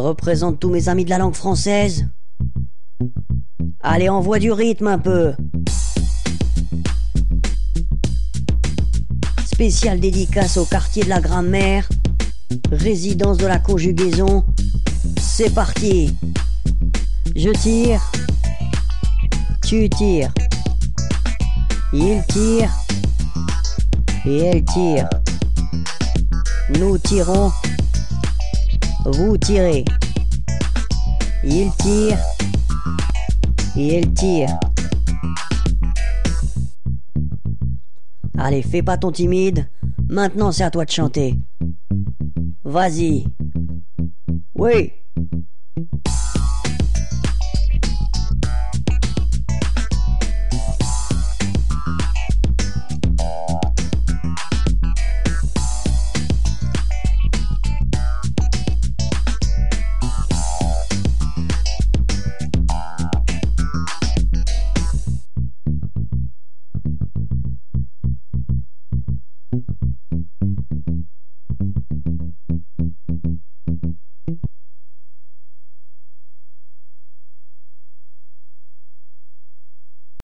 représente tous mes amis de la langue française. Allez, envoie du rythme un peu. Spécial dédicace au quartier de la grammaire, résidence de la conjugaison. C'est parti. Je tire. Tu tires. Il tire. Et elle tire. Nous tirons. Vous tirez. Il tire. Et elle tire. Allez, fais pas ton timide. Maintenant, c'est à toi de chanter. Vas-y. Oui.